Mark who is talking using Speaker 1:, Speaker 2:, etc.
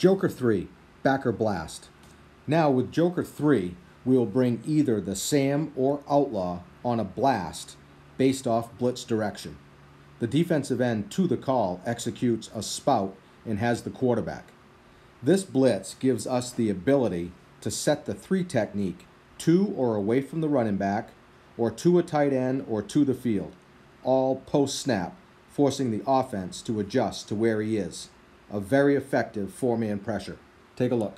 Speaker 1: Joker 3, Backer Blast. Now with Joker 3, we will bring either the Sam or Outlaw on a blast based off blitz direction. The defensive end to the call executes a spout and has the quarterback. This blitz gives us the ability to set the three technique to or away from the running back, or to a tight end, or to the field, all post snap, forcing the offense to adjust to where he is. A very effective four man pressure. Take a look.